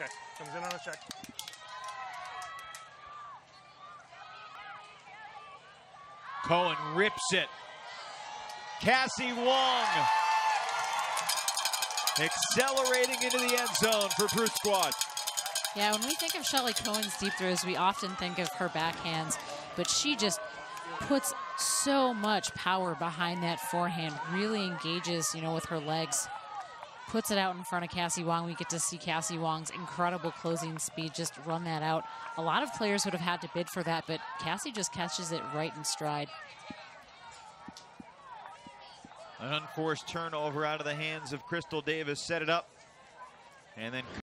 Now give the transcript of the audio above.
Okay, comes in on a check. Cohen rips it. Cassie Wong accelerating into the end zone for Brute Squad. Yeah, when we think of Shellie Cohen's deep throws, we often think of her backhands, but she just puts so much power behind that forehand, really engages, you know, with her legs. Puts it out in front of Cassie Wong. We get to see Cassie Wong's incredible closing speed just run that out. A lot of players would have had to bid for that, but Cassie just catches it right in stride. An unforced turnover out of the hands of Crystal Davis set it up. And then